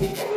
people.